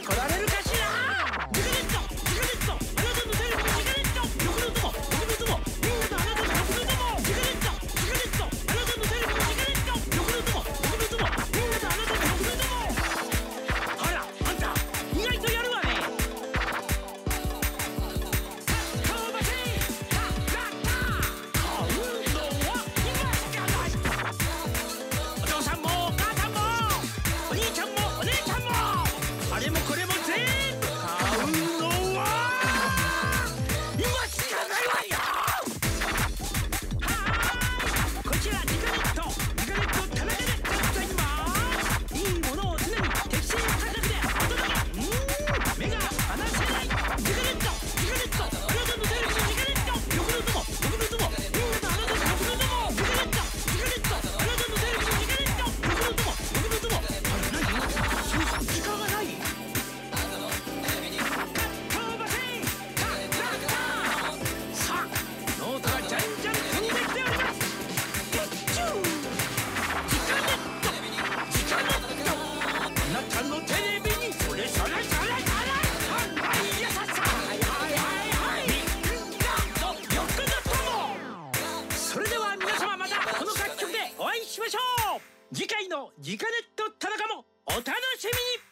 Corales. ましょう。次回の「ギガネット田中」もお楽しみに。